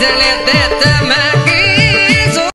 गज़ल देत मैं।